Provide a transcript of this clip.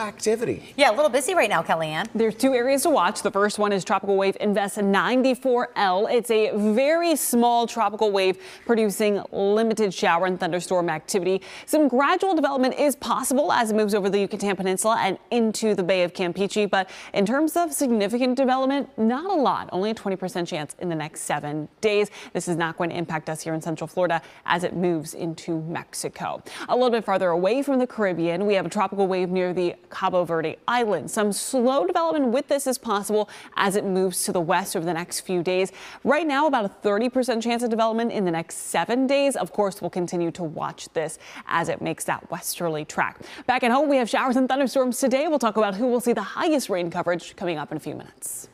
activity. Yeah, a little busy right now, Kellyanne. There's two areas to watch. The first one is Tropical Wave Invest 94L. It's a very small tropical wave producing limited shower and thunderstorm activity. Some gradual development is possible as it moves over the Yucatan Peninsula and into the Bay of Campeche. But in terms of significant development, not a lot. Only a 20% chance in the next seven days. This is not going to impact us here in Central Florida as it moves into Mexico. A little bit farther away from the Caribbean, we have a tropical wave near the Cabo Verde Island. Some slow development with this is possible as it moves to the west over the next few days. Right now, about a 30% chance of development in the next seven days. Of course, we'll continue to watch this as it makes that westerly track. Back at home, we have showers and thunderstorms today. We'll talk about who will see the highest rain coverage coming up in a few minutes.